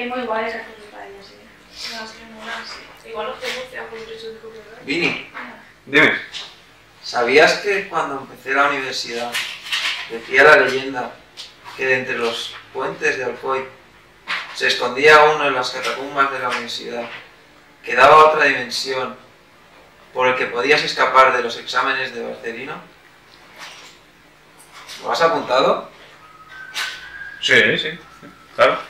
Es muy guay esa cosa para ella, sí. No, es que mola, sí. Igual los tengo que hacer derecho de copyright. Vini, Dime. ¿sabías que cuando empecé la universidad decía la leyenda que de entre los puentes de Alcoy se escondía uno en las catacumbas de la universidad que daba otra dimensión por el que podías escapar de los exámenes de Barcelino? ¿Lo has apuntado? Sí, sí, claro.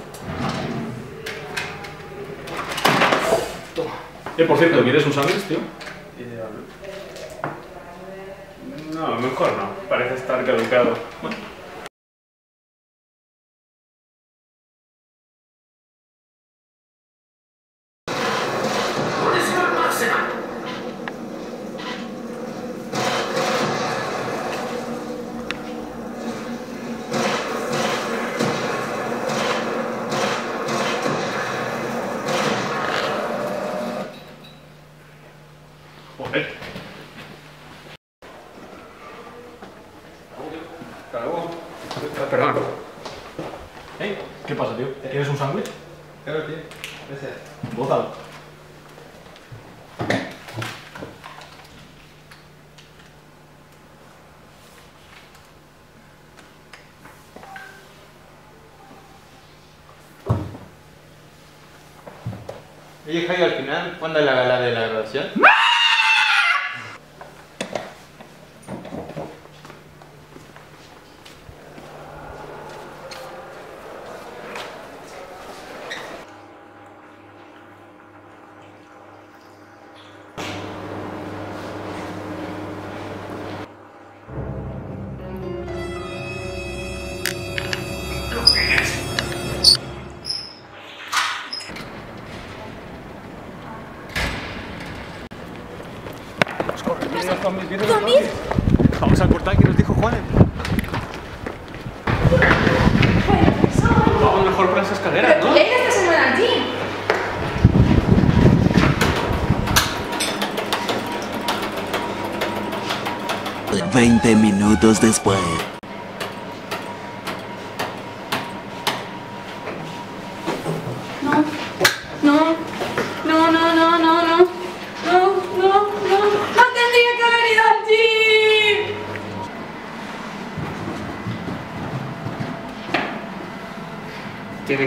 Eh, por cierto, ¿quieres un sándwich, tío? No, mejor no. Parece estar caducado. Bueno. Oye, Javi, al final, cuando la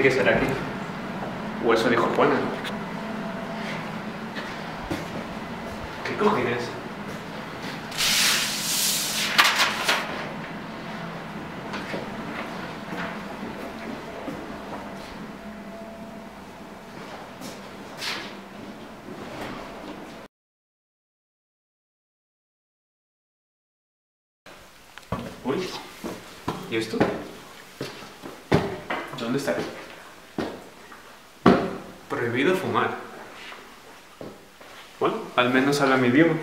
que será hablan mi idioma.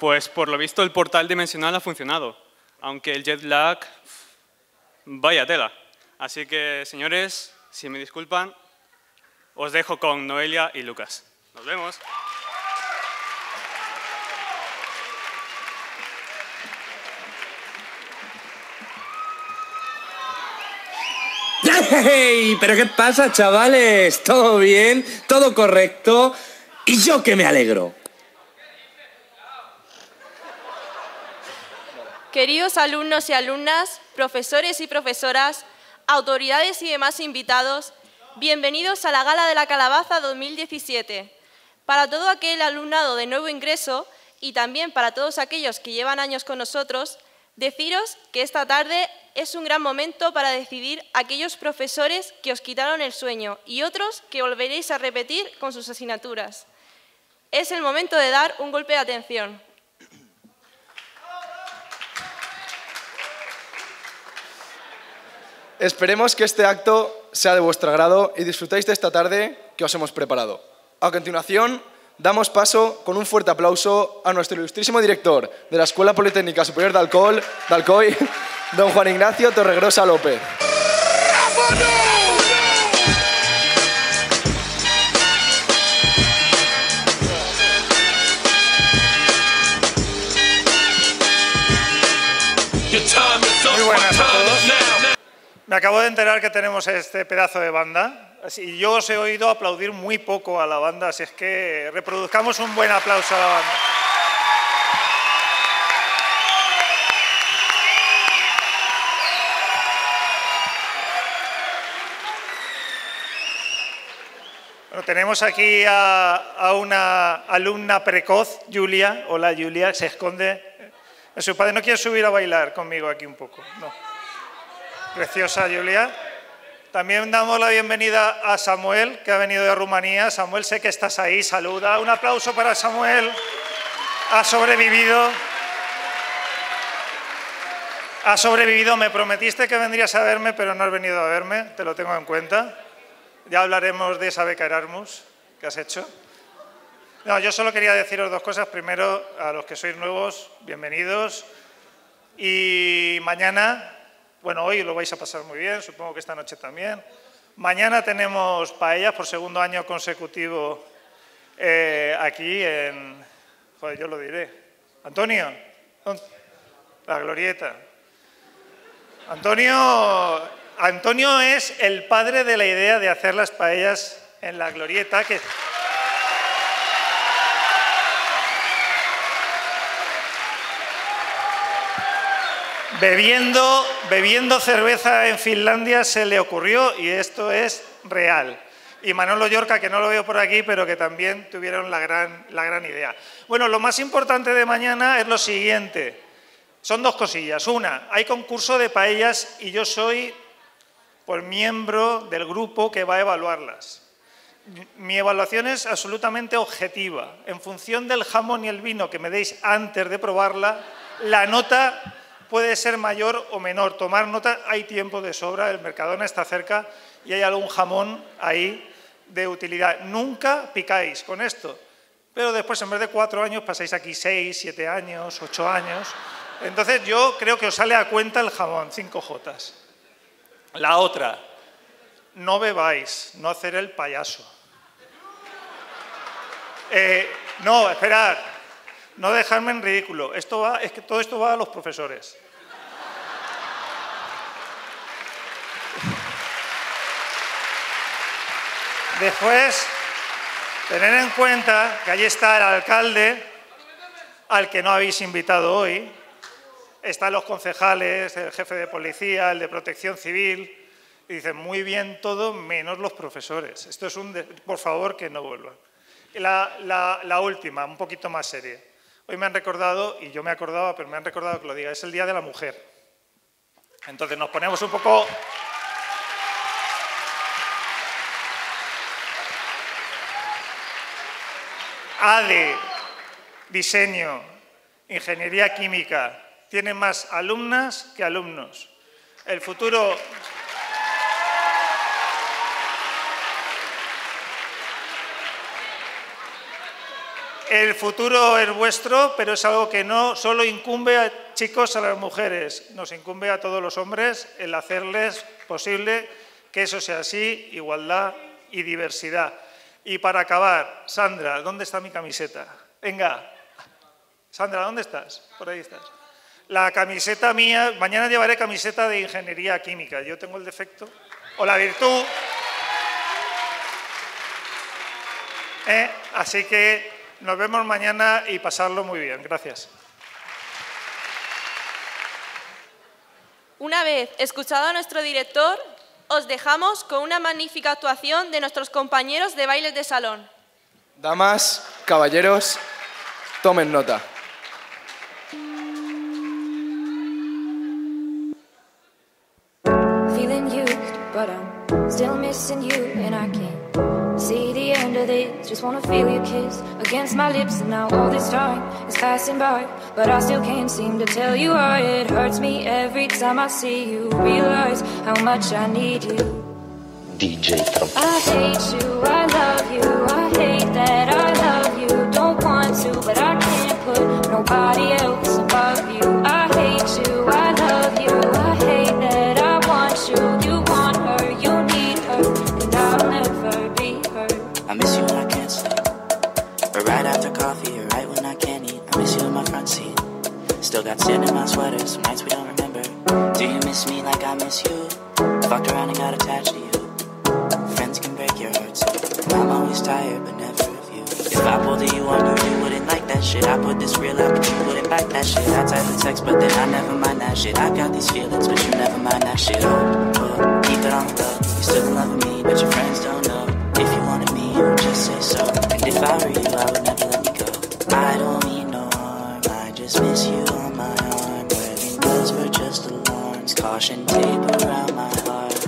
Pues por lo visto el portal dimensional ha funcionado, aunque el jet lag, vaya tela. Así que, señores, si me disculpan, os dejo con Noelia y Lucas. Nos vemos. ¡Hey! ¿Pero qué pasa, chavales? ¿Todo bien? ¿Todo correcto? Y yo que me alegro. Queridos alumnos y alumnas, profesores y profesoras, autoridades y demás invitados, bienvenidos a la Gala de la Calabaza 2017. Para todo aquel alumnado de nuevo ingreso y también para todos aquellos que llevan años con nosotros, deciros que esta tarde es un gran momento para decidir aquellos profesores que os quitaron el sueño y otros que volveréis a repetir con sus asignaturas. Es el momento de dar un golpe de atención. Esperemos que este acto sea de vuestro agrado y disfrutéis de esta tarde que os hemos preparado. A continuación, damos paso con un fuerte aplauso a nuestro ilustrísimo director de la Escuela Politécnica Superior de, Alcohol, Alcoy, don Juan Ignacio Torregrosa López. Me acabo de enterar que tenemos este pedazo de banda. Así, yo os he oído aplaudir muy poco a la banda, así es que reproduzcamos un buen aplauso a la banda. Bueno, tenemos aquí a, una alumna precoz, Julia. Hola, Julia. Se esconde. Su padre no quiere subir a bailar conmigo aquí un poco. No. Preciosa, Julia. También damos la bienvenida a Samuel, que ha venido de Rumanía. Samuel, sé que estás ahí. Saluda. Un aplauso para Samuel. Ha sobrevivido. Ha sobrevivido. Me prometiste que vendrías a verme, pero no has venido a verme. Te lo tengo en cuenta. Ya hablaremos de esa beca Erasmus que has hecho. No, yo solo quería deciros dos cosas. Primero, a los que sois nuevos, bienvenidos. Y mañana, bueno, hoy lo vais a pasar muy bien, supongo que esta noche también. Mañana tenemos paellas por segundo año consecutivo eh, aquí en... Joder, yo lo diré. Antonio, la glorieta. Antonio, Antonio es el padre de la idea de hacer las paellas en la glorieta, que... Bebiendo, bebiendo cerveza en Finlandia se le ocurrió y esto es real. Y Manolo Yorca, que no lo veo por aquí, pero que también tuvieron la gran, la gran idea. Bueno, lo más importante de mañana es lo siguiente. Son dos cosillas. Una, hay concurso de paellas y yo soy por miembro del grupo que va a evaluarlas. Mi evaluación es absolutamente objetiva. En función del jamón y el vino que me deis antes de probarla, la nota puede ser mayor o menor. Tomar nota, hay tiempo de sobra, el Mercadona está cerca y hay algún jamón ahí de utilidad. Nunca picáis con esto, pero después en vez de cuatro años pasáis aquí seis, siete años, ocho años. Entonces yo creo que os sale a cuenta el jamón, cinco jotas. La otra, no bebáis, no hacer el payaso. Eh, no, esperad, no dejarme en ridículo. Esto va, es que todo esto va a los profesores. Después, tener en cuenta que ahí está el alcalde, al que no habéis invitado hoy, están los concejales, el jefe de policía, el de protección civil, y dicen muy bien todo menos los profesores. Esto es un... Por favor, que no vuelvan. La, la- la última, un poquito más seria. Hoy me han recordado, y yo me acordaba, pero me han recordado que lo diga, es el Día de la Mujer. Entonces nos ponemos un poco... ADE, diseño, ingeniería química, tiene más alumnas que alumnos. El futuro... El futuro es vuestro, pero es algo que no solo incumbe a chicos, a las mujeres, nos incumbe a todos los hombres el hacerles posible que eso sea así, igualdad y diversidad. Y para acabar, Sandra, ¿dónde está mi camiseta? Venga, Sandra, ¿dónde estás? Por ahí estás. La camiseta mía, mañana llevaré camiseta de ingeniería química. Yo tengo el defecto o la virtud. ¿eh? Así que nos vemos mañana y pasarlo muy bien. Gracias. Una vez escuchado a nuestro director, os dejamos con una magnífica actuación de nuestros compañeros de bailes de salón. Damas, caballeros, tomen nota. Feeling used, but I'm still missing you, and I can't see the end of this. Just wanna feel your kiss against my lips, and now all this time is passing by, but I still can't seem to tell you why it hurts me every time I see you. Realize how much I need you. DJ Trop. I hate you, got sand in my sweater, some nights we don't remember. Do you miss me like I miss you? Fucked around and got attached to you. Friends can break your hearts. I'm always tired, but never of you. If I pulled a you on you, you wouldn't like that shit. I put this real out, but you wouldn't back that shit. I type in text, but then I never mind that shit. I got these feelings, but you never mind that shit. Oh, oh, keep it on the low. You still in love with me, but your friends don't know. If you wanted me, you would just say so. And if I were you, I would tape around my heart.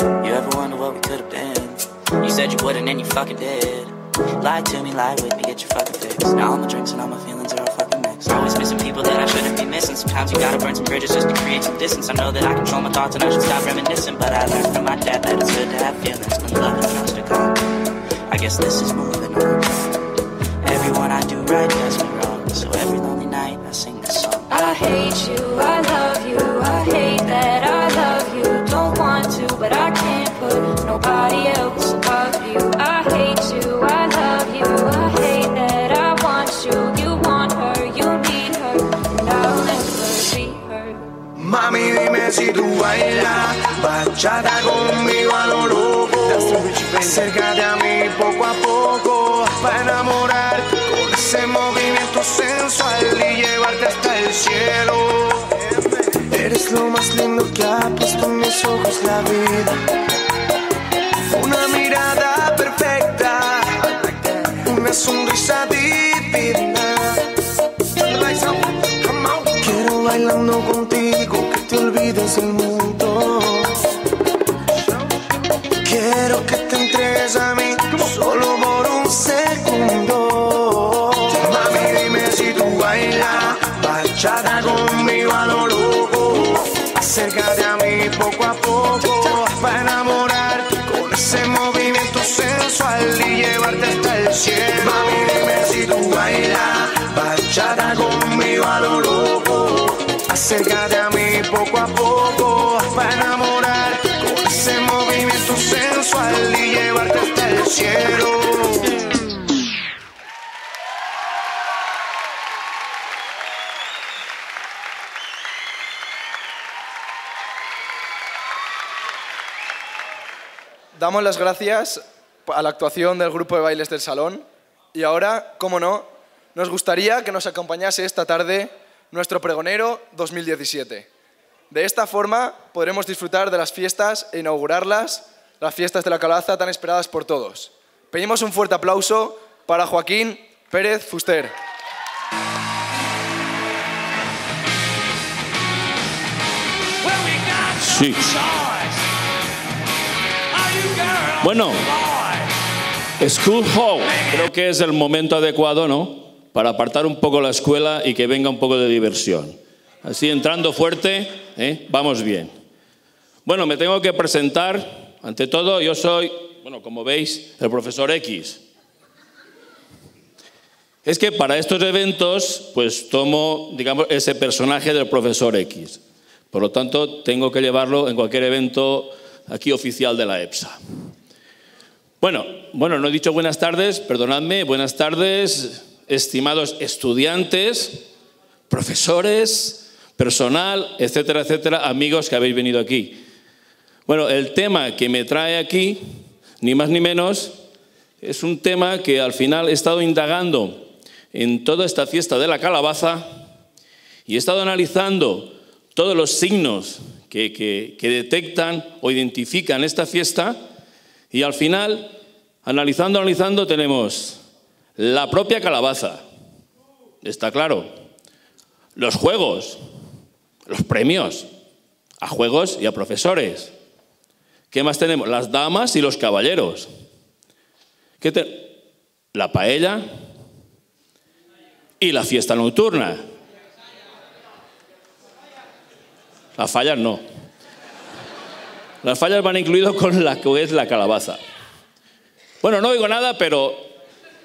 You ever wonder what we could have been? You said you wouldn't, and you fucking did. Lie to me, lie with me, get your fucking fix. Now all my drinks and all my feelings are all fucking mixed. Always missing people that I shouldn't be missing. Sometimes you gotta burn some bridges just to create some distance. I know that I control my thoughts and I should stop reminiscing, but I learned from my dad that it's good to have feelings when love gone. I guess this is. Everyone I do right does me wrong, so every lonely night I sing this song. I hate you, I love you, I hate nobody else above you. I hate you, I love you, I hate that I want you. You want her, you need her, and I'll never be her. Mami, dime si tú bailas bachata conmigo a lo loco. Acércate a mí poco a poco para enamorar con ese movimiento sensual y llevarte hasta el cielo. Eres lo más lindo que ha puesto en mis ojos la vida mirada perfecta, una sonrisa divina. Quiero bailando contigo que te olvides del mundo. Quiero que te entregues a mí. Cielo. Mami, dime si tú bailas bachata conmigo a lo loco. Acércate a mí poco a poco para enamorar con ese movimiento sensual y llevarte hasta el cielo. Damos las gracias a la actuación del grupo de bailes del salón y ahora, cómo no, nos gustaría que nos acompañase esta tarde nuestro pregonero 2017. De esta forma podremos disfrutar de las fiestas e inaugurarlas, las fiestas de la calabaza tan esperadas por todos. Pedimos un fuerte aplauso para Joaquín Pérez Fuster. Sí. Bueno, School Hall, creo que es el momento adecuado, ¿no? Para apartar un poco la escuela y que venga un poco de diversión. Así entrando fuerte, ¿eh? vamos bien. Bueno, me tengo que presentar. Ante todo, yo soy, bueno, como veis, el profesor X. Es que para estos eventos, pues tomo, digamos, ese personaje del profesor X. Por lo tanto, tengo que llevarlo en cualquier evento aquí oficial de la EPSA. Bueno, bueno, no he dicho buenas tardes, perdonadme, buenas tardes, estimados estudiantes, profesores, personal, etcétera, etcétera, amigos que habéis venido aquí. Bueno, el tema que me trae aquí, ni más ni menos, es un tema que al final he estado indagando en toda esta fiesta de la calabaza y he estado analizando todos los signos que, que, que detectan o identifican esta fiesta y al final, analizando, analizando, tenemos la propia calabaza, está claro, los juegos, los premios, a juegos y a profesores. ¿Qué más tenemos? Las damas y los caballeros. ¿Qué te- La paella y la fiesta nocturna. Las fallas no. Las fallas van incluidas con la que es la calabaza. Bueno, no oigo nada, pero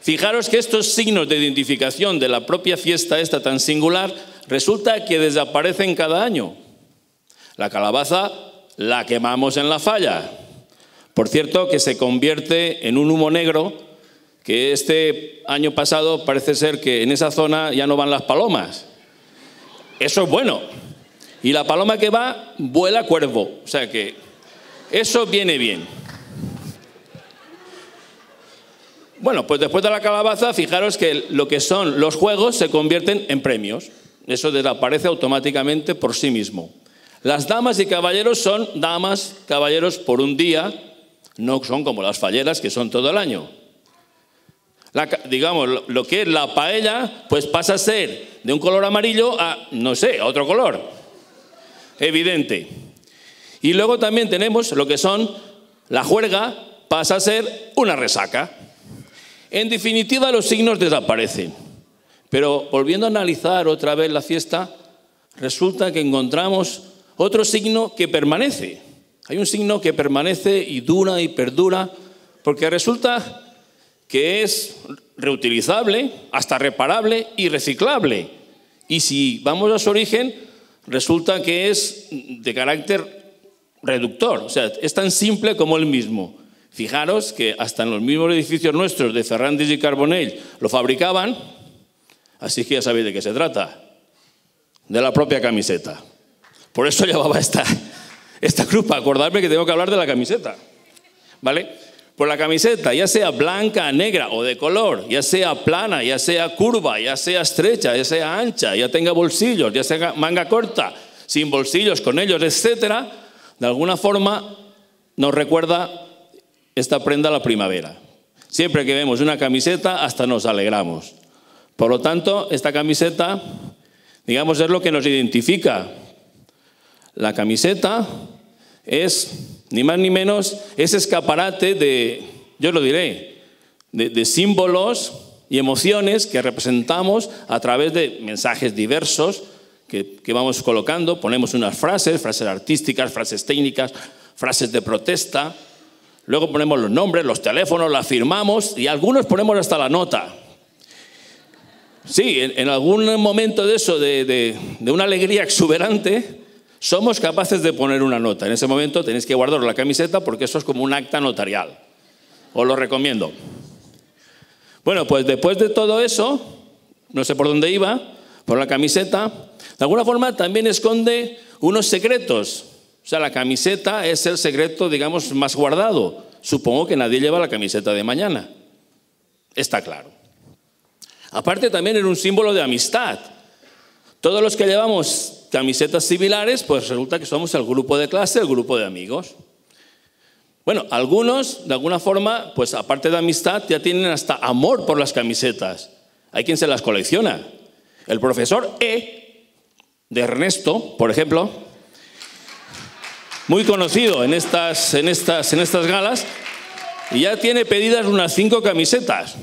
fijaros que estos signos de identificación de la propia fiesta esta tan singular resulta que desaparecen cada año. La calabaza la quemamos en la falla. Por cierto, que se convierte en un humo negro que este año pasado parece ser que en esa zona ya no van las palomas. Eso es bueno. Y la paloma que va vuela cuervo. O sea que eso viene bien. Bueno, pues después de la calabaza, fijaros que lo que son los juegos se convierten en premios. Eso desaparece automáticamente por sí mismo. Las damas y caballeros son damas, caballeros por un día, no son como las falleras que son todo el año. Digamos, lo que es la paella, pues pasa a ser de un color amarillo a, no sé, a otro color. Evidente. Y luego también tenemos lo que son la juerga, pasa a ser una resaca. En definitiva, los signos desaparecen. Pero volviendo a analizar otra vez la fiesta, resulta que encontramos otro signo que permanece. Hay un signo que permanece y dura y perdura, porque resulta que es reutilizable, hasta reparable y reciclable. Y si vamos a su origen, resulta que es de carácter reductor, o sea, es tan simple como el mismo. Fijaros que hasta en los mismos edificios nuestros de Ferrandis y Carbonell lo fabricaban, así que ya sabéis de qué se trata, de la propia camiseta. Por eso llevaba esta, esta cruz, para acordarme que tengo que hablar de la camiseta. ¿Vale? Por la camiseta, ya sea blanca, negra o de color, ya sea plana, ya sea curva, ya sea estrecha, ya sea ancha, ya tenga bolsillos, ya sea manga corta, sin bolsillos, con ellos, etcétera, de alguna forma nos recuerda esta prenda a la primavera. Siempre que vemos una camiseta, hasta nos alegramos. Por lo tanto, esta camiseta, digamos, es lo que nos identifica. La camiseta es ni más ni menos ese escaparate de, yo lo diré, de, de símbolos y emociones que representamos a través de mensajes diversos que, vamos colocando. Ponemos unas frases, frases artísticas, frases técnicas, frases de protesta. Luego ponemos los nombres, los teléfonos, las firmamos y algunos ponemos hasta la nota. Sí, en, en algún momento de eso, de, de- de una alegría exuberante, somos capaces de poner una nota. En ese momento tenéis que guardar la camiseta porque eso es como un acta notarial. Os lo recomiendo. Bueno, pues después de todo eso, no sé por dónde iba, por la camiseta, de alguna forma también esconde unos secretos. O sea, la camiseta es el secreto, digamos, más guardado. Supongo que nadie lleva la camiseta de mañana. Está claro. Aparte también era un símbolo de amistad. Todos los que llevamos camisetas similares, pues resulta que somos el grupo de clase, el grupo de amigos. Bueno, algunos, de alguna forma, pues aparte de amistad, ya tienen hasta amor por las camisetas. Hay quien se las colecciona. El profesor E, de Ernesto, por ejemplo, muy conocido en estas, en estas, en estas galas, y ya tiene pedidas unas cinco camisetas.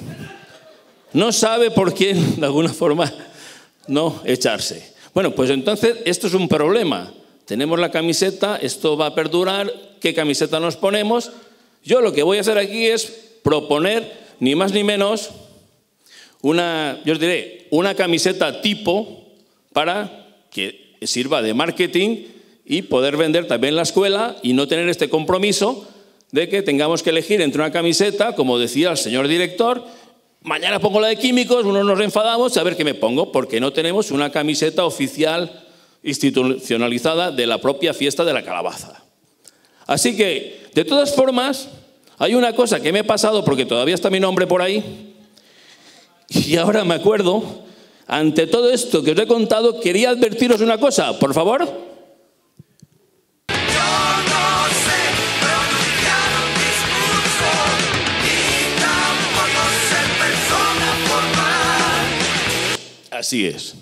No sabe por quién, de alguna forma, no echarse. Bueno, pues entonces esto es un problema. Tenemos la camiseta, esto va a perdurar, ¿qué camiseta nos ponemos? Yo lo que voy a hacer aquí es proponer, ni más ni menos, una, yo os diré, una camiseta tipo para que sirva de marketing y poder vender también la escuela y no tener este compromiso de que tengamos que elegir entre una camiseta, como decía el señor director, mañana pongo la de químicos, unos nos enfadamos, a ver qué me pongo, porque no tenemos una camiseta oficial institucionalizada de la propia fiesta de la calabaza. Así que, de todas formas, hay una cosa que me he pasado, porque todavía está mi nombre por ahí, y ahora me acuerdo, ante todo esto que os he contado, quería advertiros una cosa, por favor. Así es.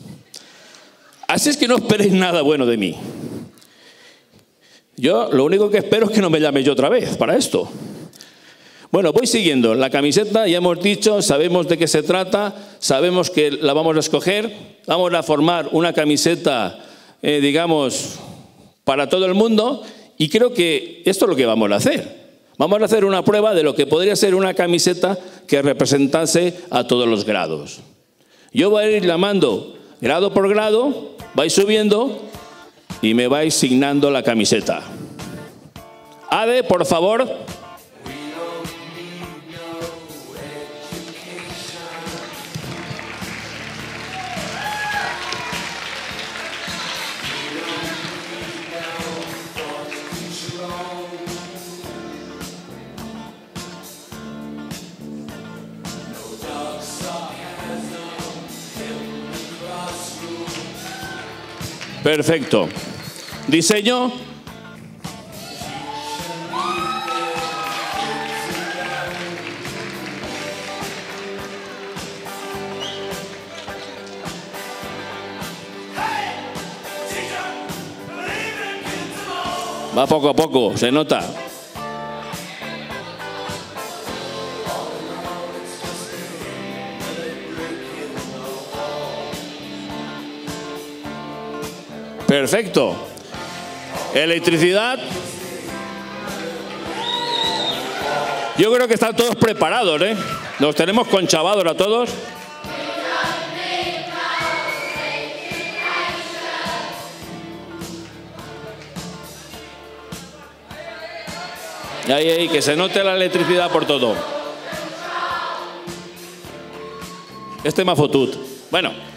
Así es que no esperéis nada bueno de mí. Yo lo único que espero es que no me llame yo otra vez para esto. Bueno, voy siguiendo. La camiseta, ya hemos dicho, sabemos de qué se trata, sabemos que la vamos a escoger, vamos a formar una camiseta, eh, digamos, para todo el mundo y creo que esto es lo que vamos a hacer. Vamos a hacer una prueba de lo que podría ser una camiseta que representase a todos los grados. Yo voy a ir llamando grado por grado, vais subiendo y me vais signando la camiseta. Ade, por favor. Perfecto. Diseño. Va poco a poco, se nota. Perfecto. Electricidad. Yo creo que están todos preparados, ¿eh? Los tenemos conchavados a todos. Ahí, ahí, que se note la electricidad por todo. Este me fotut. Bueno.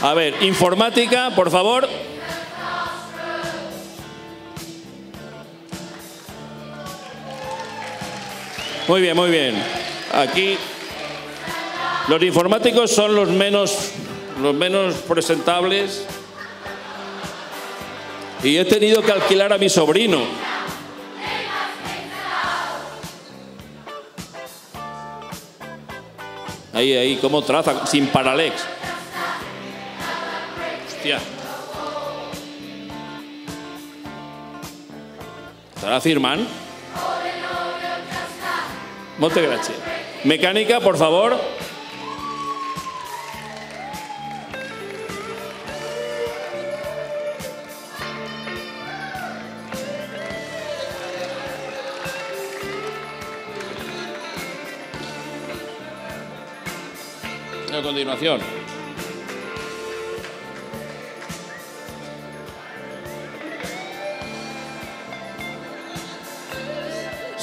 A ver, informática, por favor. Muy bien, muy bien. Aquí los informáticos son los menos, los menos presentables. Y he tenido que alquilar a mi sobrino. Ahí, ahí, cómo traza, sin paralex. Hostia. Se la firman. Molte gracias. Mecánica, por favor. A continuación.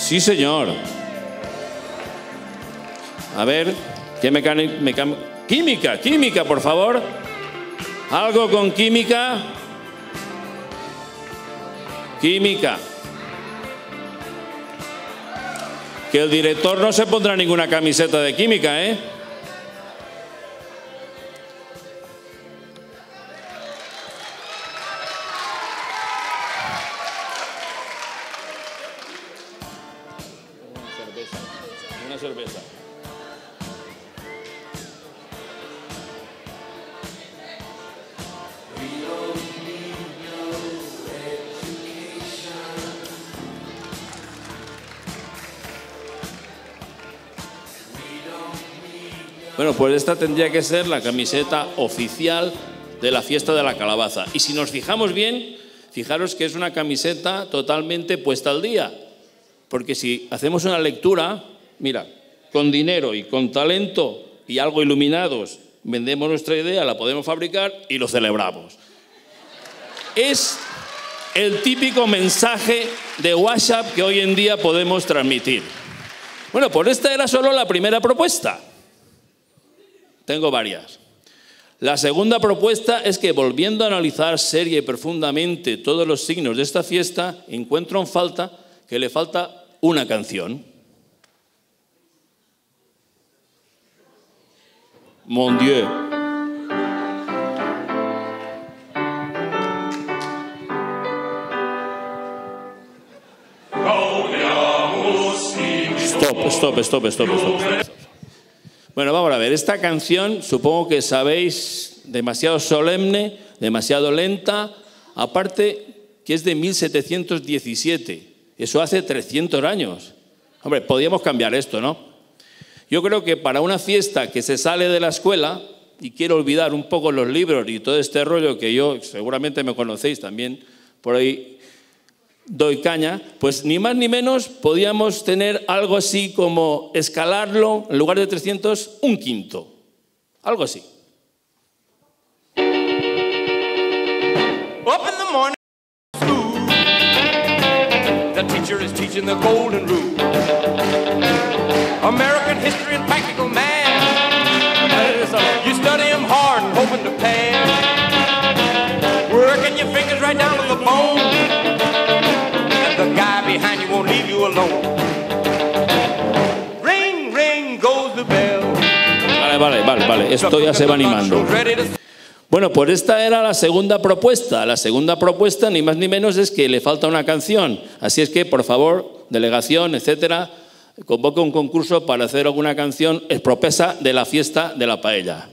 Sí, señor. A ver, ¿qué mecánica? Química, química, por favor. Algo con química. Química. Que el director no se pondrá ninguna camiseta de química, ¿eh? Pues esta tendría que ser la camiseta oficial de la fiesta de la calabaza. Y si nos fijamos bien, fijaros que es una camiseta totalmente puesta al día. Porque si hacemos una lectura, mira, con dinero y con talento y algo iluminados, vendemos nuestra idea, la podemos fabricar y lo celebramos. Es el típico mensaje de WhatsApp que hoy en día podemos transmitir. Bueno, pues esta era solo la primera propuesta. Tengo varias. La segunda propuesta es que volviendo a analizar seria y profundamente todos los signos de esta fiesta, encuentro en falta que le falta una canción. Mon Dieu. Stop, stop, stop, stop, stop. Bueno, vamos a ver, esta canción supongo que sabéis demasiado solemne, demasiado lenta, aparte que es de 1717, eso hace 300 años. Hombre, podríamos cambiar esto, ¿no? Yo creo que para una fiesta que se sale de la escuela, y quiero olvidar un poco los libros y todo este rollo que yo seguramente me conocéis también, por ahí doy caña, pues ni más ni menos podíamos tener algo así como escalarlo, en lugar de 300, un quinto. Algo así. Up in the morning. The teacher is teaching the golden rule. American history and practical math. You study them hard and hoping to pass. Working your fingers right down to the bone. Vale, vale, vale, vale, esto ya se va animando. Bueno, pues esta era la segunda propuesta. La segunda propuesta, ni más ni menos, es que le falta una canción. Así es que, por favor, delegación, etcétera, convoca un concurso para hacer alguna canción expropesa de la fiesta de la paella.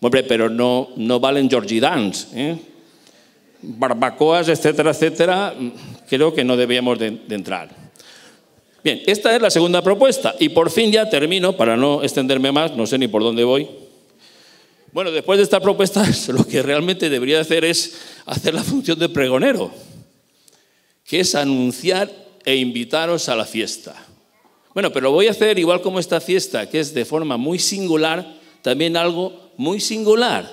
Hombre, pero no, no valen Georgie Dance, ¿eh? barbacoas, etcétera, etcétera, creo que no debíamos de, de entrar. Bien, esta es la segunda propuesta y por fin ya termino, para no extenderme más, no sé ni por dónde voy. Bueno, después de esta propuesta, lo que realmente debería hacer es hacer la función de pregonero, que es anunciar e invitaros a la fiesta. Bueno, pero voy a hacer, igual como esta fiesta, que es de forma muy singular, también algo muy singular.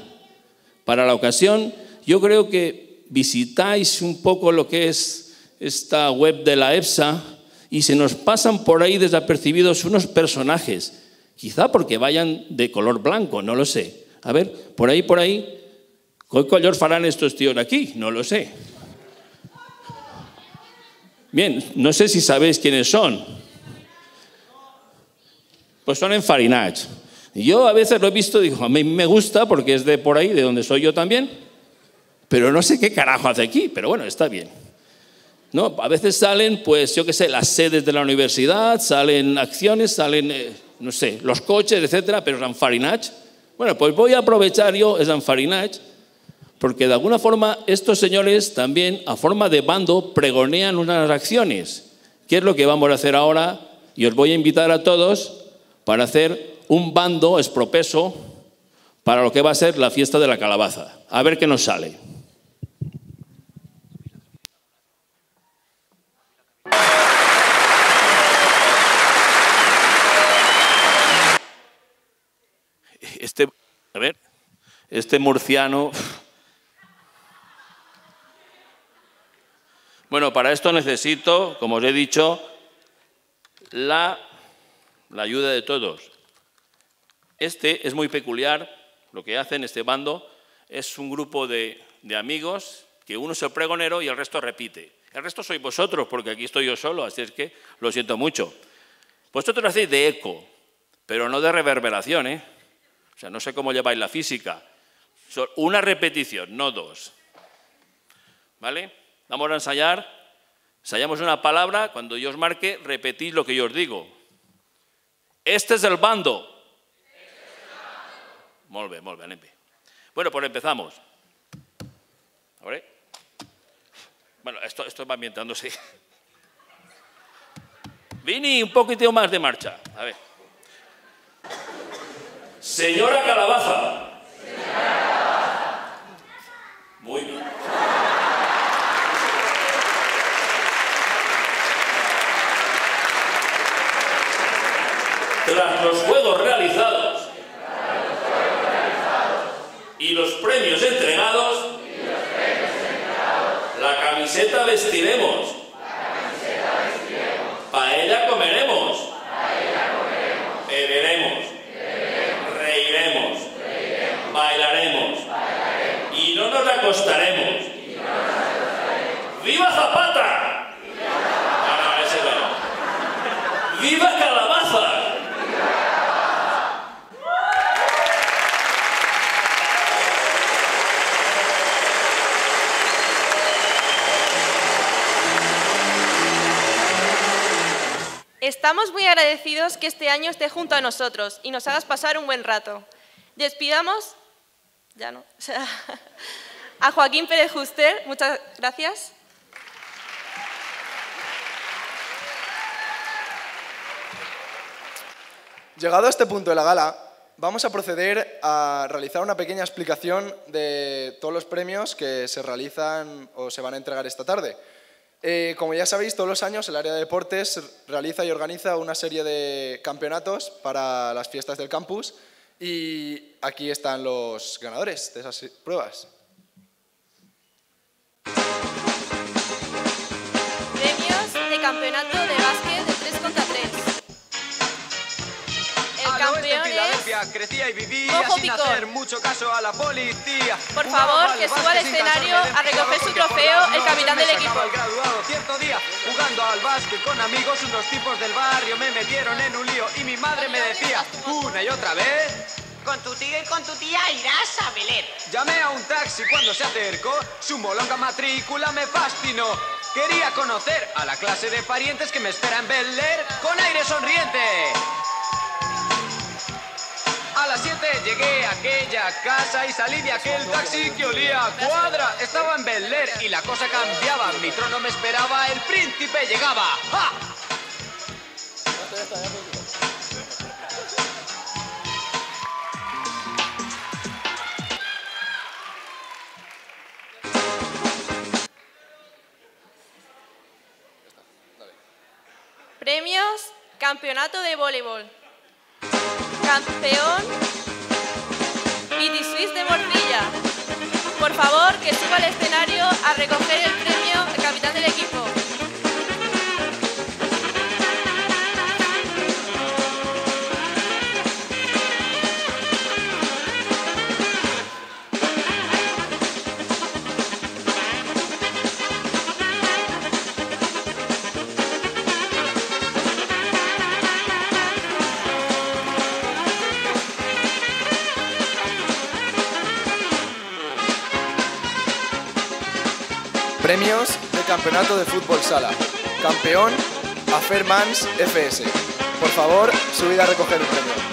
Para la ocasión, yo creo que visitáis un poco lo que es esta web de la EPSA y se nos pasan por ahí desapercibidos unos personajes, quizá porque vayan de color blanco, no lo sé. A ver, por ahí, por ahí, ¿qué color farán estos tíos aquí? No lo sé. Bien, no sé si sabéis quiénes son. Pues son enfarinats. Y yo a veces lo he visto, digo, a mí me gusta porque es de por ahí, de donde soy yo también, pero no sé qué carajo hace aquí, pero bueno, está bien. ¿No? A veces salen, pues yo qué sé, las sedes de la universidad, salen acciones, salen, eh, no sé, los coches, etcétera, pero es enfarinats. Bueno, pues voy a aprovechar yo ese enfarinats Porque de alguna forma estos señores también, a forma de bando, pregonean unas acciones. ¿Qué es lo que vamos a hacer ahora? Y os voy a invitar a todos para hacer un bando espropeso para lo que va a ser la fiesta de la calabaza. A ver qué nos sale. Este, a ver, este murciano. Bueno, para esto necesito, como os he dicho, la, ayuda de todos. Este es muy peculiar, lo que hacen este bando es un grupo de, amigos que uno es pregonero y el resto repite. El resto sois vosotros, porque aquí estoy yo solo, así es que lo siento mucho. Vosotros hacéis de eco, pero no de reverberación, ¿eh? O sea, no sé cómo lleváis la física. Una repetición, no dos. ¿Vale? Vamos a ensayar. Ensayamos una palabra, cuando yo os marque, repetís lo que yo os digo. Este es el bando. Molt bé, molt. Bueno, pues empezamos. Ver. Bueno, esto, esto va ambientándose. Vini, un poquito más de marcha. A ver. Señora Calabaza. Muy bien. Tras los juegos realizados y los premios entregados, la camiseta vestiremos, paella comeremos, acostaremos. ¡Viva Zapata! Ah, ese no. ¡Viva Calabaza! Estamos muy agradecidos que este año esté junto a nosotros y nos hagas pasar un buen rato. Despidamos, ya no, a Joaquín Pérez Juster, muchas gracias. Llegado a este punto de la gala, vamos a proceder a realizar una pequeña explicación de todos los premios que se realizan o se van a entregar esta tarde. Eh, como ya sabéis, todos los años el área de deportes realiza y organiza una serie de campeonatos para las fiestas del campus y aquí están los ganadores de esas pruebas. Premios de campeonato de básquet de 3 contra 3. El Al campeón es... Filadelfia crecía y vivía Mojo sin Picón. hacer mucho caso a la policía. Por Jugaba favor, que suba al escenario a recoger su trofeo el capitán del equipo. el graduado. Cierto día, jugando al básquet con amigos, unos tipos del barrio me metieron en un lío y mi madre me decía una y otra vez. Con tu tío y con tu tía irás a Belén. Llamé a un taxi cuando se acercó, su molonga matrícula me fascinó. Quería conocer a la clase de parientes que me espera en Bel con aire sonriente. A las 7 llegué a aquella casa y salí de aquel taxi que olía a cuadra. Estaba en Bel y la cosa cambiaba. Mi trono me esperaba, el príncipe llegaba. ¡Ja! Premios Campeonato de Voleibol. Campeón Piti Suisse de Morcilla. Por favor, que suba al escenario a recoger el premio el capitán del equipo. Premios de Campeonato de Fútbol Sala. Campeón, Afermans FS. Por favor, subid a recoger el premio.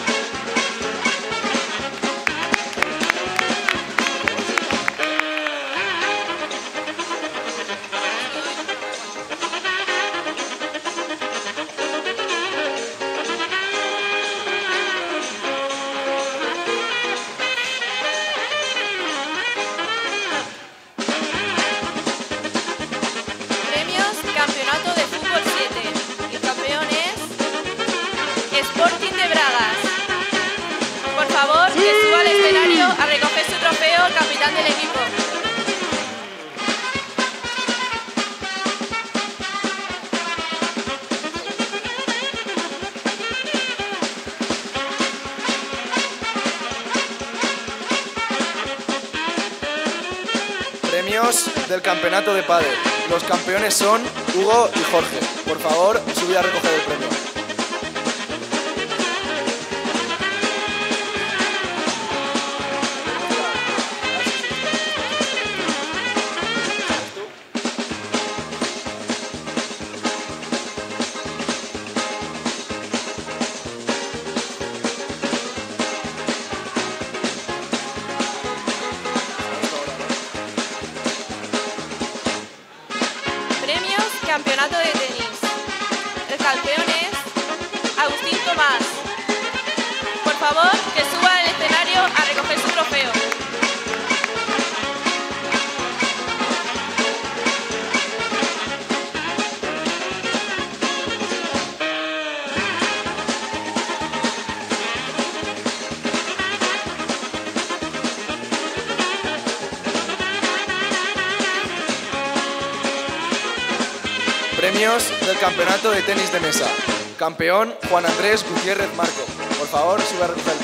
Son Hugo y Jorge. Por favor, subid a recoger tenis de mesa. Campeón Juan Andrés Gutiérrez Marco. Por favor, sube a el premio.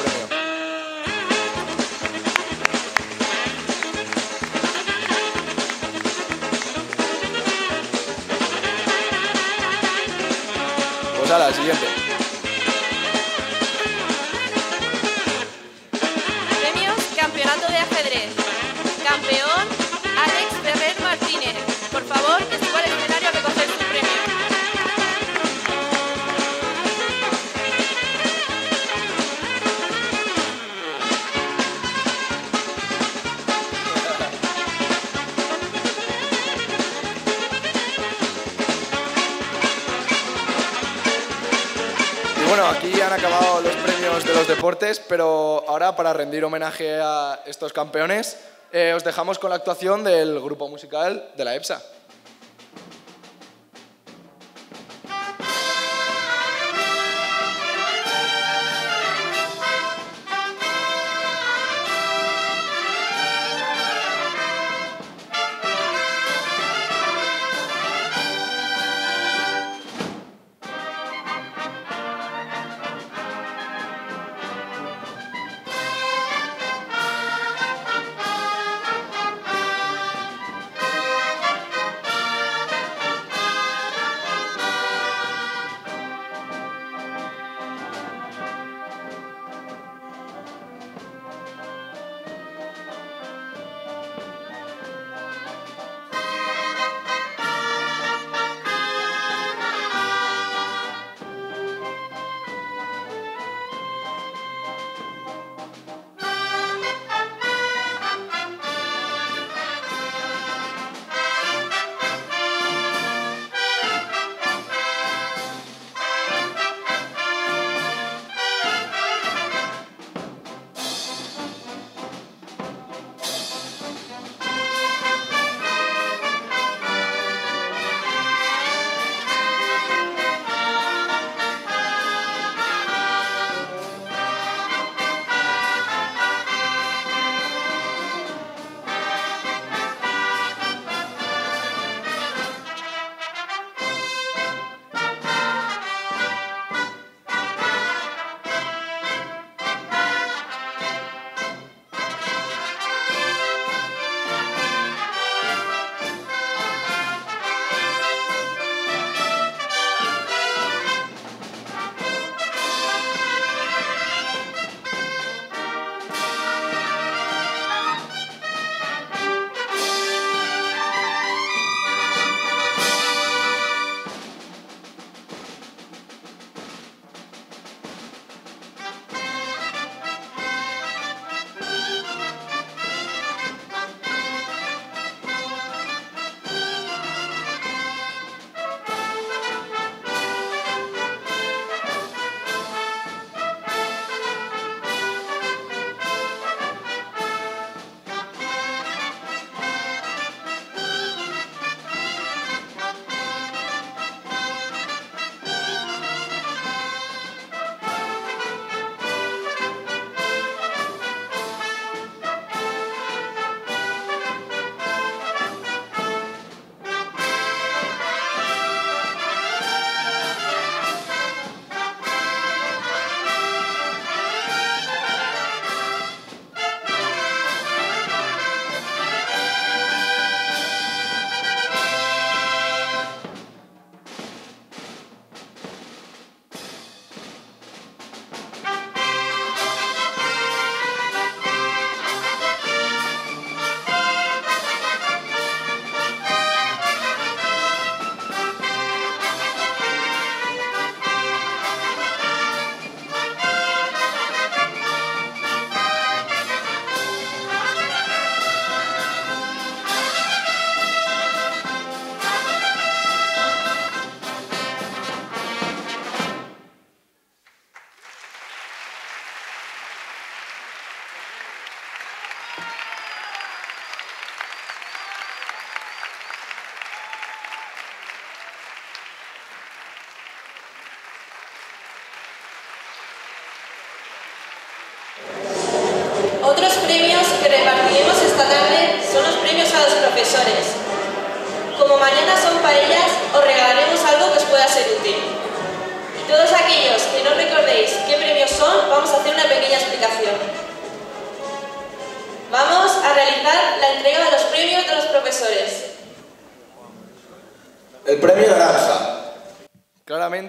Pues a la siguiente. Para rendir homenaje a estos campeones, eh, os dejamos con la actuación del grupo musical de la EPSA.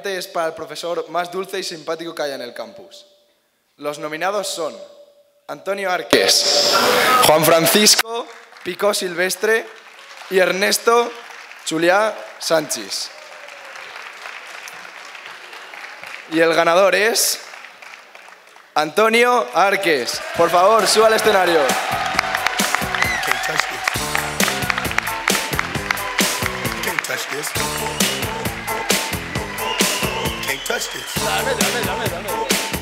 Es para el profesor más dulce y simpático que haya en el campus. Los nominados son Antonio Arques, Juan Francisco Picó Silvestre y Ernesto Juliá Sánchez. Y el ganador es Antonio Arques. Por favor, suba al escenario. Can't touch this. Can't. My,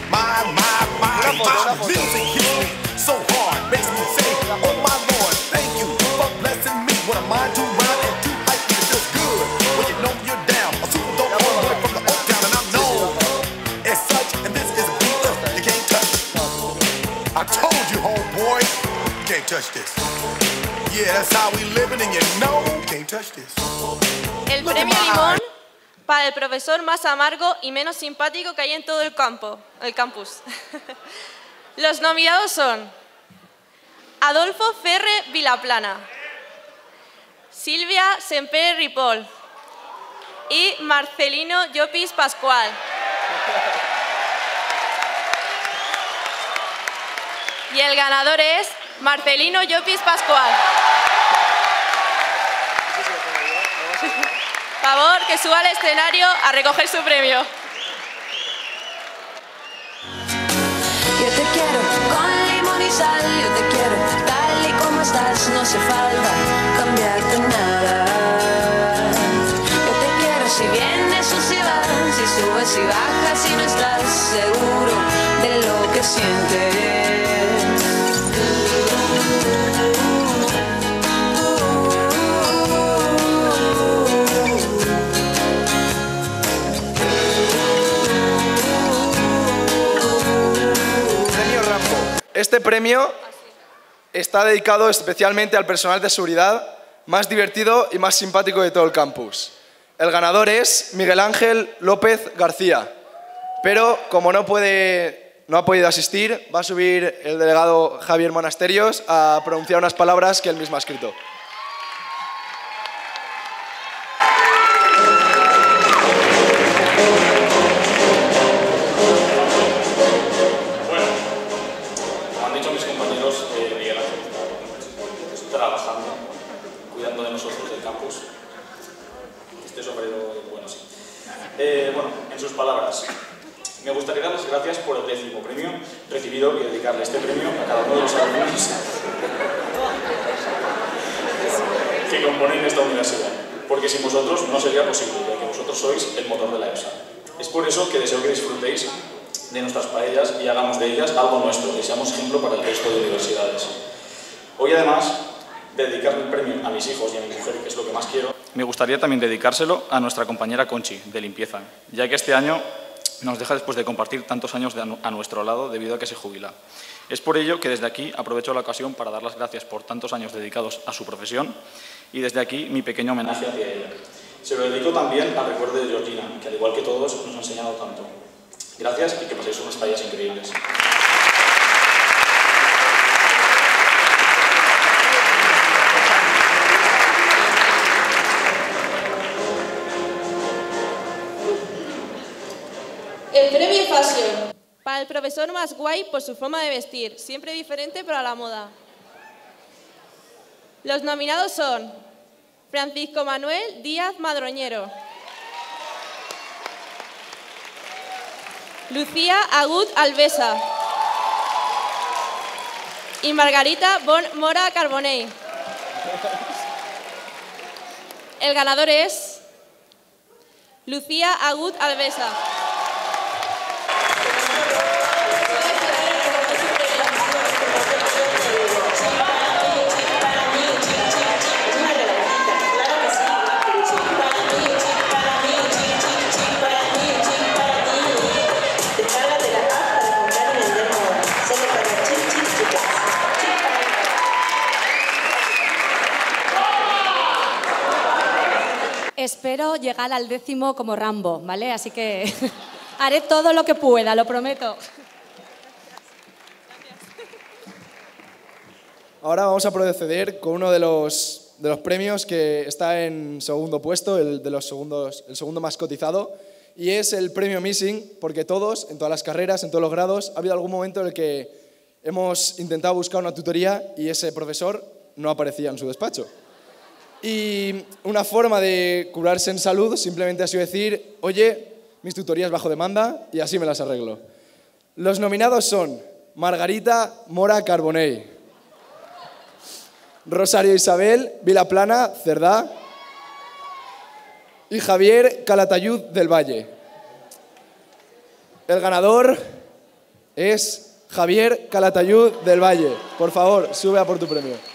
my, my, my music hits me so hard. Makes me say, oh my Lord, thank you for blessing me. A mind and hype, it feels good. When you know you're down. A super dope homeboy from the Oak Town, and I'm known as such. And this is a beat uh, you can't touch. I told you, homeboy, you can't touch this. Yeah, that's how we living, and you know, can't touch this. El premio Limón para el profesor más amargo y menos simpático que hay en todo el campo, el campus. Los nominados son Adolfo Ferre Vilaplana, Silvia Semper Ripoll y Marcelino Llopis Pascual. Y el ganador es Marcelino Llopis Pascual. Favor, que suba al escenario a recoger su premio. Yo te quiero con limón y sal, yo te quiero tal y como estás, no hace falta cambiarte nada. Yo te quiero si vienes o si vas, si subes y bajas y no estás seguro de lo que sientes. Este premio está dedicado especialmente al personal de seguridad más divertido y más simpático de todo el campus. El ganador es Miguel Ángel López García. Pero como no puede no ha podido asistir, va a subir el delegado Javier Monasterios a pronunciar unas palabras que él mismo ha escrito. Gustaría también dedicárselo a nuestra compañera Conchi, de limpieza, ya que este año nos deja después de compartir tantos años a nu- a nuestro lado debido a que se jubila. Es por ello que desde aquí aprovecho la ocasión para dar las gracias por tantos años dedicados a su profesión y desde aquí mi pequeño homenaje hacia ella. Se lo dedico también al recuerdo de Georgina, que al igual que todos nos ha enseñado tanto. Gracias y que paséis unas fallas increíbles. Para el profesor más guay por su forma de vestir, siempre diferente pero a la moda. Los nominados son Francisco Manuel Díaz Madroñero, Lucía Agut Alvesa y Margarita Bon Mora Carbonell. El ganador es Lucía Agut Alvesa. Espero llegar al décimo como Rambo, ¿vale? Así que haré todo lo que pueda, lo prometo. Ahora vamos a proceder con uno de los, de los premios que está en segundo puesto, el, de los segundos, el segundo más cotizado, y es el premio Missing, porque todos, en todas las carreras, en todos los grados, ha habido algún momento en el que hemos intentado buscar una tutoría y ese profesor no aparecía en su despacho. Y una forma de curarse en salud simplemente ha sido decir, oye, mis tutorías bajo demanda y así me las arreglo. Los nominados son Margarita Mora Carbonell, Rosario Isabel Vilaplana Cerdá y Javier Calatayud del Valle. El ganador es Javier Calatayud del Valle. Por favor, sube a por tu premio.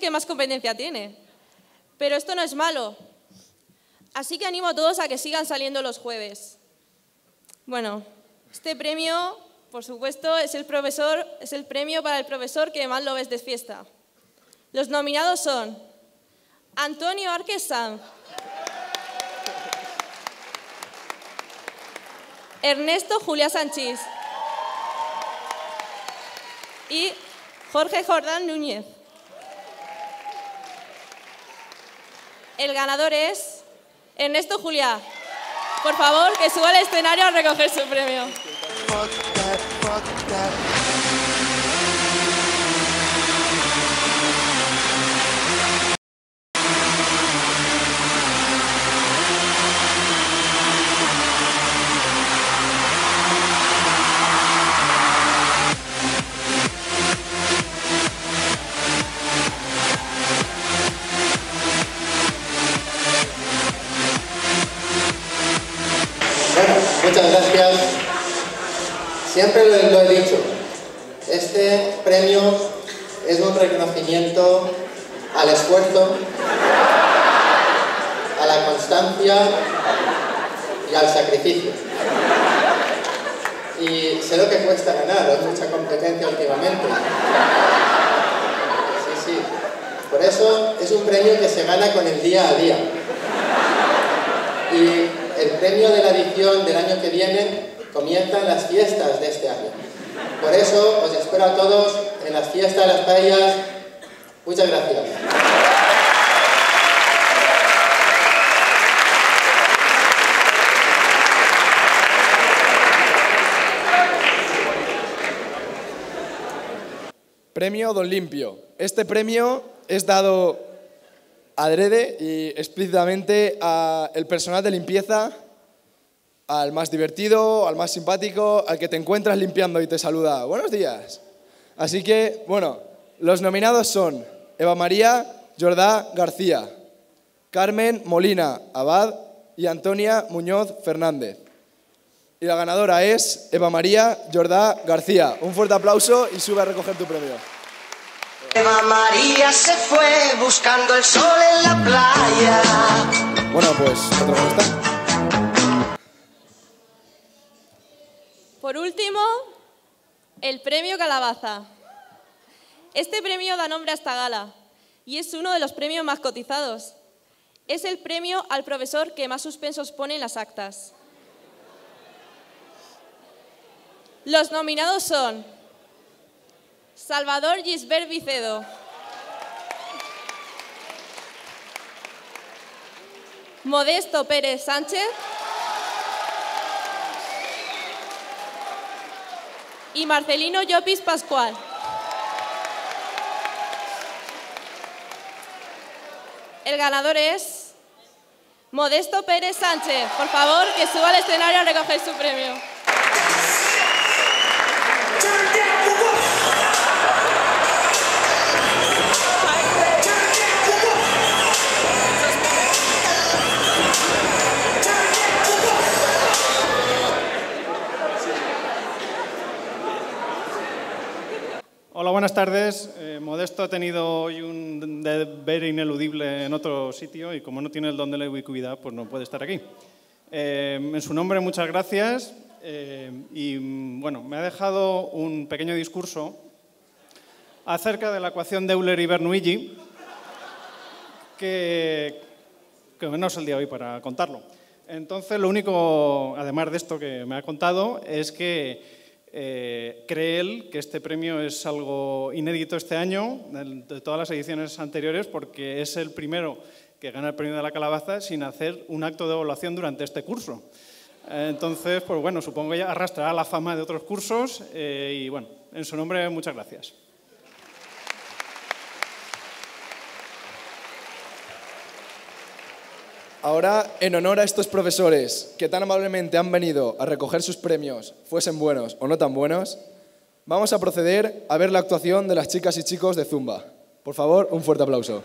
Que más competencia tiene. Pero esto no es malo. Así que animo a todos a que sigan saliendo los jueves. Bueno, este premio, por supuesto, es el, profesor, es el premio para el profesor que más lo ves de fiesta. Los nominados son Antonio Arques Sanz, Ernesto Julia Sánchez y Jorge Jordán Núñez. El ganador es Ernesto Julia. Por favor, que suba al escenario a recoger su premio. Muchas gracias. Siempre lo, he dicho, este premio es un reconocimiento al esfuerzo, a la constancia y al sacrificio. Y sé lo que cuesta ganar, hay mucha competencia últimamente. Sí, sí. Por eso es un premio que se gana con el día a día. Y el premio de la edición del año que viene comienza en las fiestas de este año. Por eso os espero a todos en las fiestas de las paellas. Muchas gracias. Premio Don Limpio. Este premio es dado adrede y explícitamente al personal de limpieza, al más divertido, al más simpático, al que te encuentras limpiando y te saluda. Buenos días. Así que, bueno, los nominados son Eva María Jordá García, Carmen Molina Abad y Antonia Muñoz Fernández. Y la ganadora es Eva María Jordá García. Un fuerte aplauso y sube a recoger tu premio. Eva María se fue buscando el sol en la playa. Bueno, pues otra respuesta. Por último, el premio Calabaza. Este premio da nombre a esta gala y es uno de los premios más cotizados. Es el premio al profesor que más suspensos pone en las actas. Los nominados son Salvador Gisbert Vicedo, Modesto Pérez Sánchez y Marcelino Llopis Pascual. El ganador es Modesto Pérez Sánchez. Por favor, que suba al escenario a recoger su premio. Modesto ha tenido hoy un deber ineludible en otro sitio y como no tiene el don de la ubicuidad, pues no puede estar aquí. Eh, en su nombre, muchas gracias. eh, y mm, bueno, me ha dejado un pequeño discurso acerca de la ecuación de Euler y Bernoulli, que, que no es el día hoy para contarlo. Entonces, lo único, además de esto que me ha contado, es que eh, cree él que este premio es algo inédito este año, de todas las ediciones anteriores, porque es el primero que gana el premio de la calabaza sin hacer un acto de evaluación durante este curso. Eh, Entonces, pues bueno, supongo que ya arrastrará la fama de otros cursos eh, y bueno, en su nombre, muchas gracias. Ahora, en honor a estos profesores que tan amablemente han venido a recoger sus premios, fuesen buenos o no tan buenos, vamos a proceder a ver la actuación de las chicas y chicos de Zumba. Por favor, un fuerte aplauso.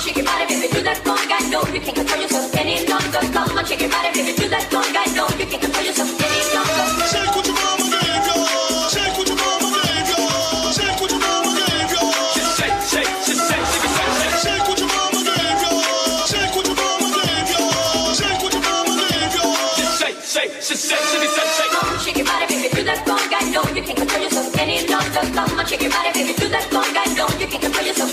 Come on, shake your body, baby, do that conga. No, you can't control yourself any longer. Come on, shake your body, baby, do that conga. No, you can't control yourself any longer. Come on, shake your body, baby, do that conga. No, you can't control yourself any longer. Come on, shake your body, baby, do that conga. No, you can't control yourself any longer. Shake your body, baby, do that conga. No, you can't control yourself any longer. Come on, shake your body, baby, do that conga. No, you can't control yourself any longer. Shake what your mama gave you. Shake what your mama gave you. Shake what your mama gave you. Just shake, shake, just shake, shake, shake, shake. Shake what your mama gave you. Shake what your mama gave you. Shake what your mama gave you. Just shake, shake, just shake, shake, shake, shake. Come on, shake your body, baby, do that conga. No, you can't control yourself any longer. Come on, shake your body, baby, do that conga. No, you can't control yourself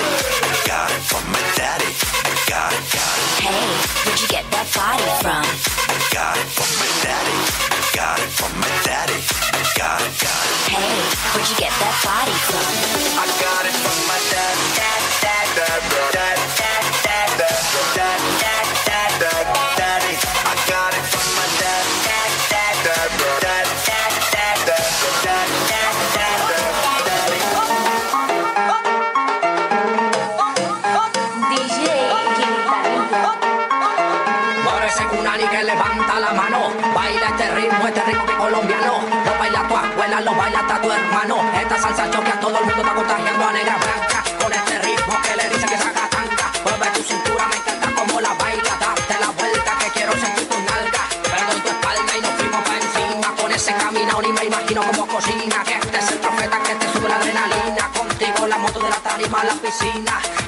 My got it from my daddy. I got it, got it. Hey, where'd you get that body from? I got it from my daddy. Got it from my daddy. Got it. Hey, where'd you get that body from? I got it from my dad, dad, dad, dad, dad,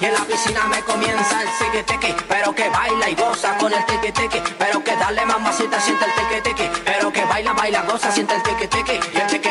Y en la piscina me comienza el tiki Pero que baila y goza con el tiki Pero que dale mamacita, siente el tiki tiki. Pero que baila, baila, goza, siente tiki tiki. El tiki tiki tiki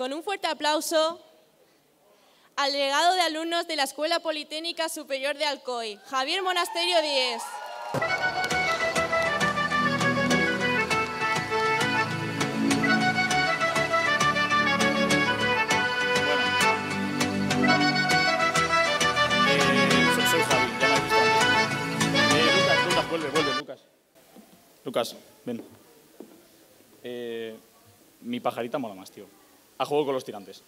con un fuerte aplauso al delegado de alumnos de la Escuela Politécnica Superior de Alcoy, Javier Monasterio Díez. Eh. Eh, vuelve, vuelve, Lucas. Lucas, ven. Eh, mi pajarita mola más, tío. A juego con los tirantes.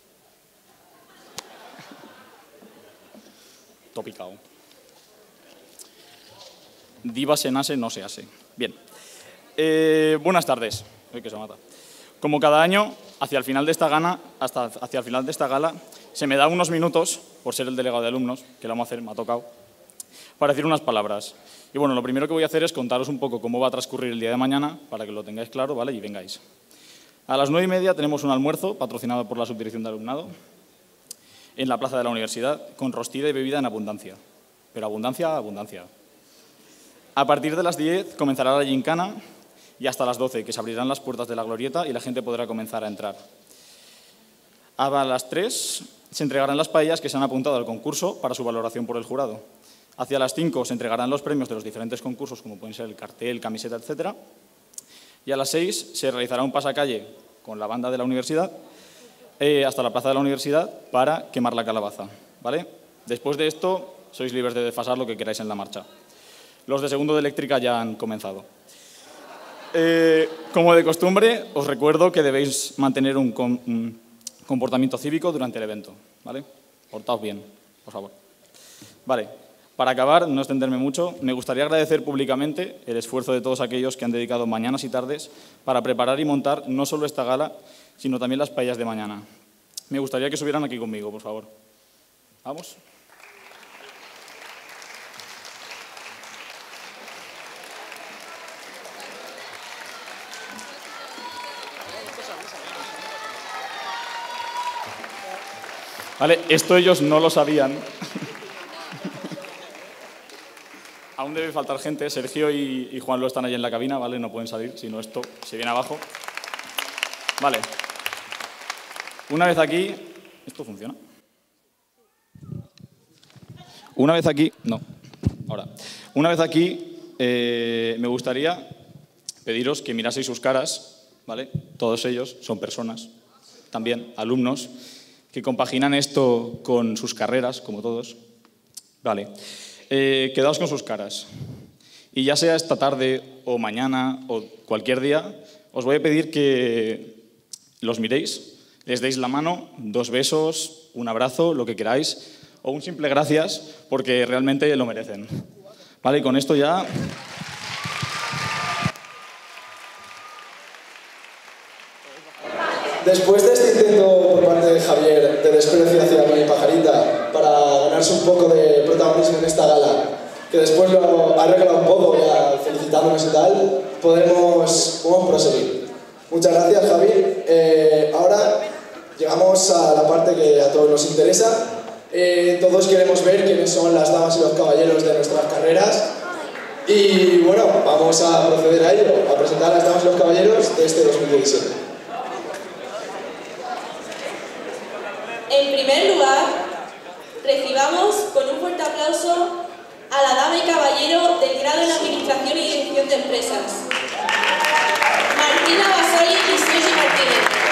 Topicao. Diva se nace, no se hace. Bien. Eh, buenas tardes. Como cada año, hacia el final de esta gana, hasta hacia el final de esta gala, se me da unos minutos, por ser el delegado de alumnos, que lo vamos a hacer, me ha tocado, para decir unas palabras. Y bueno, lo primero que voy a hacer es contaros un poco cómo va a transcurrir el día de mañana, para que lo tengáis claro, ¿vale? Y vengáis. A las nueve y media tenemos un almuerzo patrocinado por la Subdirección de Alumnado en la plaza de la universidad, con rostida y bebida en abundancia. Pero abundancia, abundancia. A partir de las 10 comenzará la gincana y hasta las 12, que se abrirán las puertas de la glorieta y la gente podrá comenzar a entrar. A las 3 se entregarán las paellas que se han apuntado al concurso para su valoración por el jurado. Hacia las 5 se entregarán los premios de los diferentes concursos, como pueden ser el cartel, camiseta, etc. Y a las 6 se realizará un pasacalle con la banda de la universidad eh, hasta la plaza de la universidad para quemar la calabaza. ¿vale? Después de esto, sois libres de desfasar lo que queráis en la marcha. Los de segundo de eléctrica ya han comenzado. Eh, como de costumbre, os recuerdo que debéis mantener un, un comportamiento cívico durante el evento. ¿vale? Portaos bien, por favor. Vale, para acabar, no extenderme mucho, me gustaría agradecer públicamente el esfuerzo de todos aquellos que han dedicado mañanas y tardes para preparar y montar no solo esta gala, sino también las paellas de mañana. Me gustaría que subieran aquí conmigo, por favor. ¿Vamos? Vale, esto ellos no lo sabían. Aún debe faltar gente. Sergio y, y Juan lo están ahí en la cabina, ¿vale? No pueden salir, si no esto se viene abajo. Vale. Una vez aquí... ¿Esto funciona? Una vez aquí... No. Ahora. Una vez aquí, eh, me gustaría pediros que miraseis sus caras, ¿vale? Todos ellos son personas, también alumnos, que compaginan esto con sus carreras, como todos. Vale. Eh, quedaos con sus caras. Y ya sea esta tarde o mañana o cualquier día, os voy a pedir que los miréis, les deis la mano, dos besos, un abrazo, lo que queráis, o un simple gracias, porque realmente lo merecen. Vale, y con esto ya... Después de este intento por parte de Javier de desprecio hacia mi pajarita para ganarse un poco de protagonismo en esta gala, que después lo ha regalado un poco y ha felicitado menos y tal, podemos, podemos proseguir. Muchas gracias, Javi. Eh, ahora llegamos a la parte que a todos nos interesa. Eh, todos queremos ver quiénes son las damas y los caballeros de nuestras carreras. Y bueno, vamos a proceder a ello, a presentar a las damas y los caballeros de este 2017. En primer lugar, recibamos con un fuerte aplauso a la dama y caballero del grado en Administración y Dirección de Empresas. Martina Basoli y Sergi Martínez.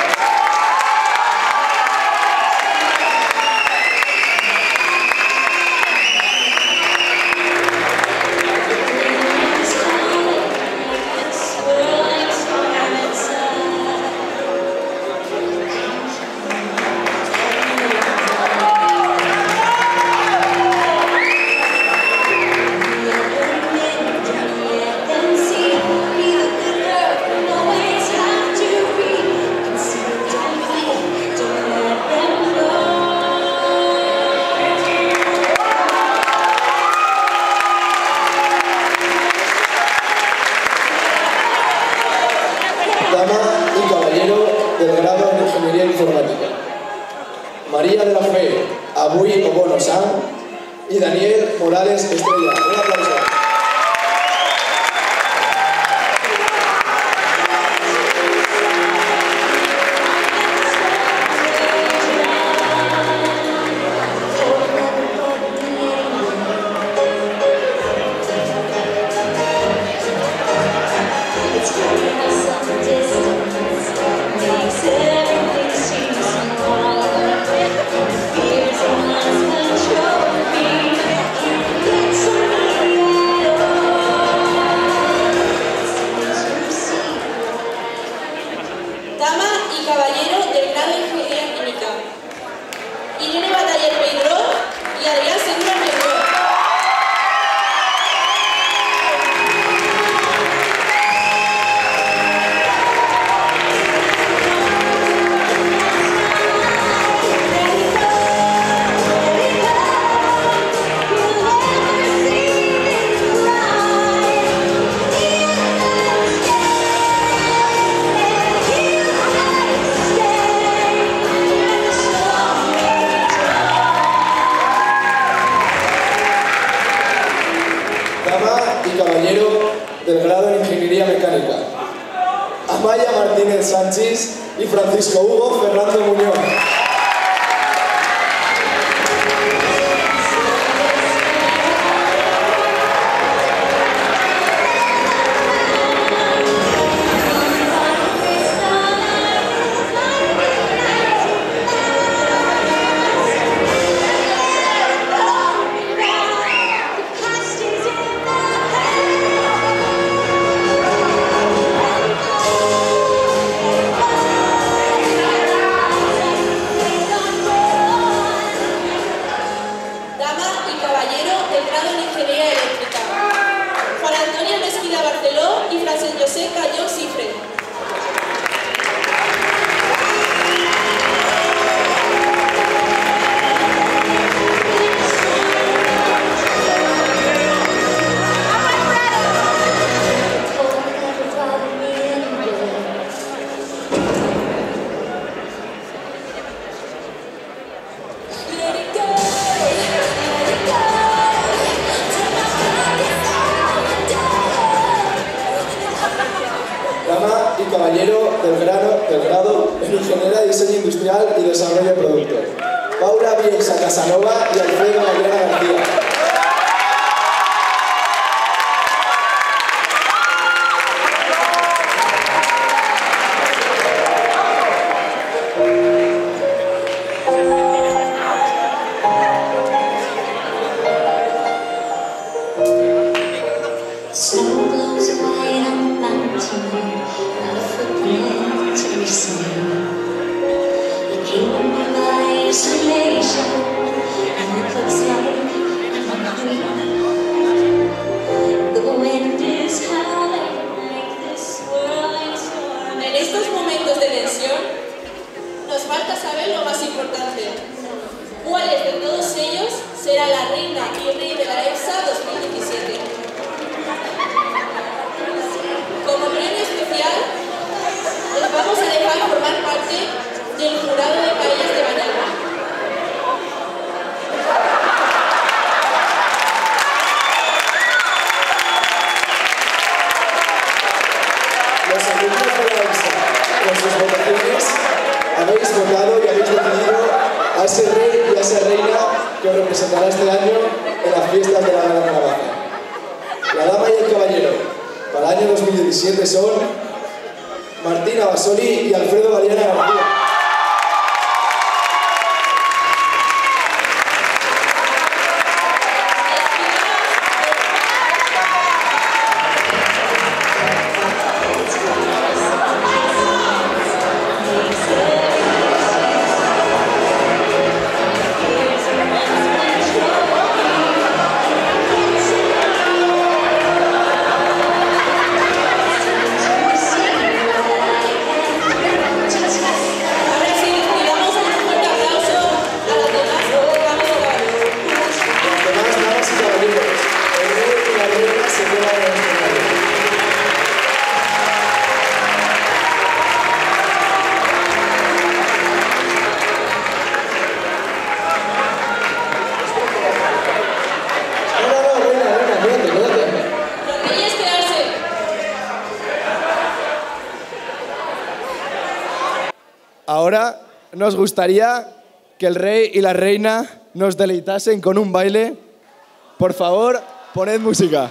Nos gustaría que el rey y la reina nos deleitasen con un baile. Por favor, poned música.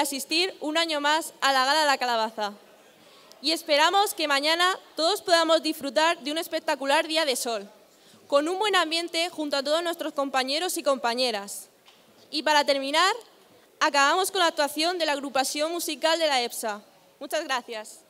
Asistir un año más a la Gala de la Calabaza. Y esperamos que mañana todos podamos disfrutar de un espectacular día de sol, con un buen ambiente junto a todos nuestros compañeros y compañeras. Y para terminar, acabamos con la actuación de la agrupación musical de la EPSA. Muchas gracias.